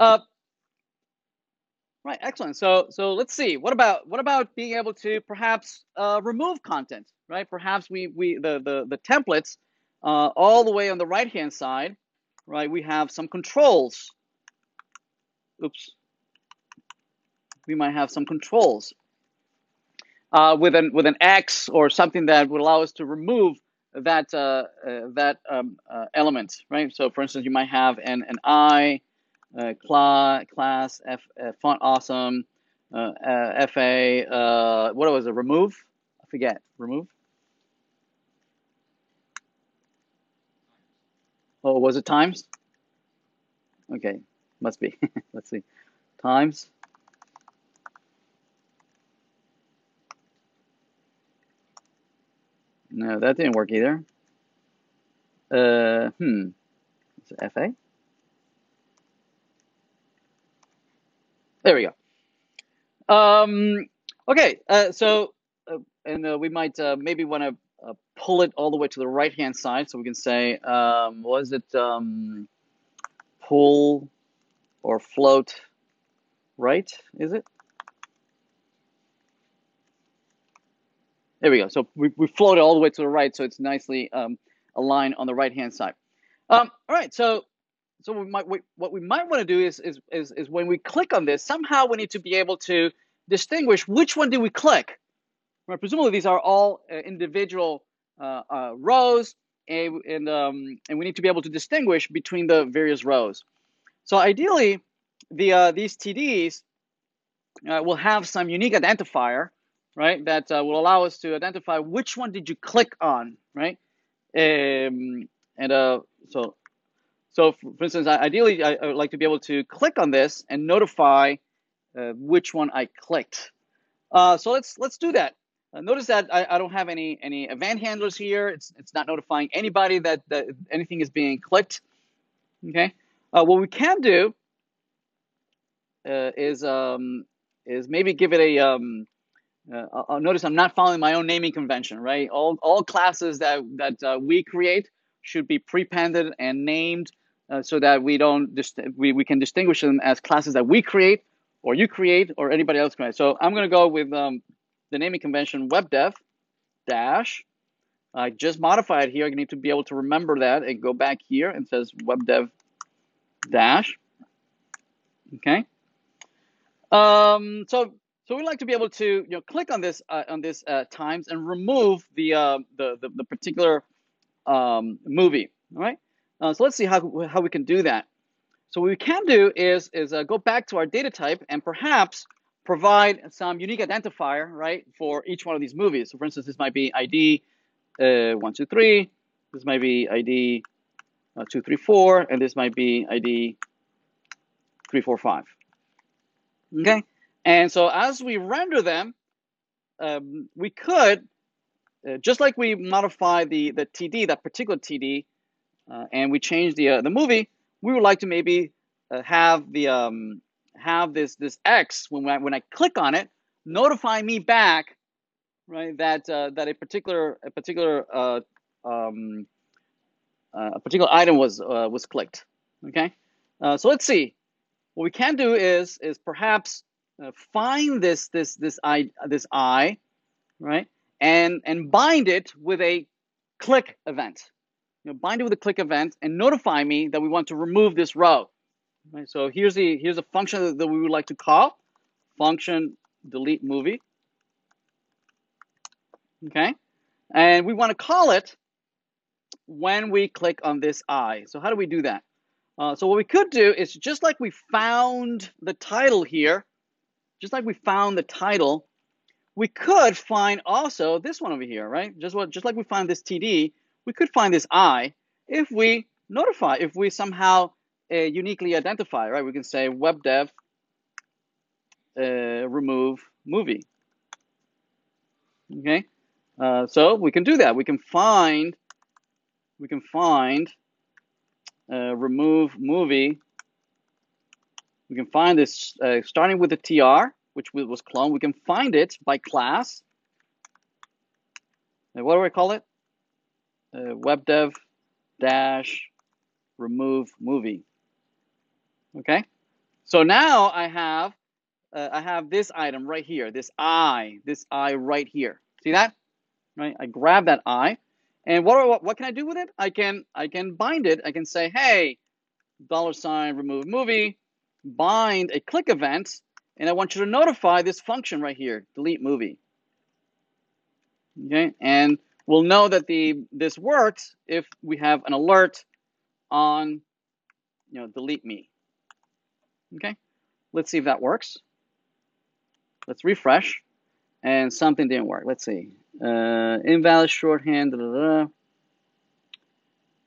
Uh, right, excellent. So so let's see. What about what about being able to perhaps uh, remove content? Right, perhaps we we the the the templates uh, all the way on the right hand side. Right, we have some controls. Oops. We might have some controls uh, with an with an X or something that would allow us to remove that uh, uh, that um, uh, element, right? So, for instance, you might have an an I uh, class class F uh, font awesome fa what was it? Remove? I forget. Remove. Oh, was it times? Okay, must be. Let's see. Times. No, that didn't work either. Uh, hmm. Is it FA? There we go. Um, okay, uh, so, uh, and uh, we might uh, maybe want to uh, pull it all the way to the right hand side so we can say, um, was it um, pull or float right? Is it? There we go. So we, we float it all the way to the right, so it's nicely um, aligned on the right hand side. Um, all right, so so we might we, what we might want to do is, is is is when we click on this, somehow we need to be able to distinguish which one did we click. Right? Presumably these are all uh, individual uh, uh, rows, and and, um, and we need to be able to distinguish between the various rows. So ideally, the uh, these TDs uh, will have some unique identifier right? That uh, will allow us to identify which one did you click on, right? Um, and so, so for, instance, ideally, I, would like to be able to click on this and notify uh, which one I clicked. Uh, so let's let's do that. Uh, notice that I, I don't have any any event handlers here. It's it's not notifying anybody that, that anything is being clicked. Okay. Uh, what we can do uh, is um, is maybe give it a um, uh, I'll notice I'm not following my own naming convention, right? All, all classes that, that we create should be prepended and named uh, so that we don't we, we can distinguish them as classes that we create or you create or anybody else create. So I'm going to go with um, the naming convention webdev dash. I just modified here. I need to be able to remember that and go back here and says webdev dash. Okay. Um, so so we like to be able to you know click on this uh, on this uh, times and remove the, uh, the, the the particular um, movie. All right. Uh, so let's see how how we can do that. So what we can do is is uh, go back to our data type and perhaps provide some unique identifier right for each one of these movies. So for instance, this might be ID uh, one two three. This might be ID three four, and this might be ID three four five. Okay. And so as we render them, um, we could, uh, just like we modify the, the TD, that particular TD, uh, and we change the, uh, the movie, we would like to maybe uh, have the um, have this this X when I, when I click on it, notify me back, right? That uh, that a particular a particular uh, um, a particular item was was clicked. Okay, so let's see. What we can do is is perhaps uh, find this this this i this i, right, and and bind it with a click event. You know, bind it with a click event and notify me that we want to remove this row. Right, so here's the here's a function that we would like to call function delete movie. Okay, and we want to call it when we click on this I. So how do we do that? Uh, so what we could do is just like we found the title here, just like we found the title, we could find also this one over here, right? Just what, just like we found this TD, we could find this I if we notify, if we somehow uh, uniquely identify, right? We can say web dev uh, remove movie. Okay, uh, so we can do that. We can find, we can find uh, remove movie we can find this uh, starting with the tr, which was cloned. We can find it by class. And what do I call it? Uh, webdev dash remove movie. Okay. So now I have uh, I have this item right here, this I, this I right here. See that? Right? I grab that I, and what, what what can I do with it? I can I can bind it. I can say, hey, dollar sign remove movie, bind a click event, and I want you to notify this function right here, delete movie. Okay, and we'll know that the this works if we have an alert on, you know, delete me. Okay, let's see if that works. Let's refresh, and something didn't work. Let's see, uh, invalid shorthand.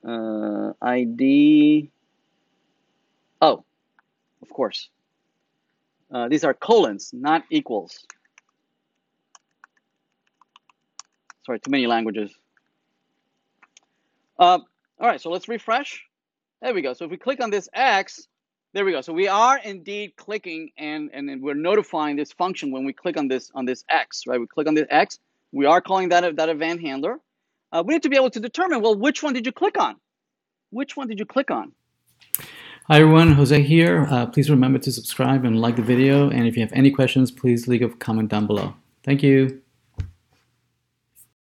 Uh, ID. Oh, of course. Uh, these are colons, not equals. Sorry, too many languages. Uh, all right, so let's refresh. There we go. So if we click on this X, there we go. So we are indeed clicking and, and, we're notifying this function when we click on this on this X, right? We click on this X. We are calling that, that event handler. Uh, we need to be able to determine, well, which one did you click on? Which one did you click on? Hi everyone, Jose here. Uh, please remember to subscribe and like the video. And if you have any questions, please leave a comment down below. Thank you.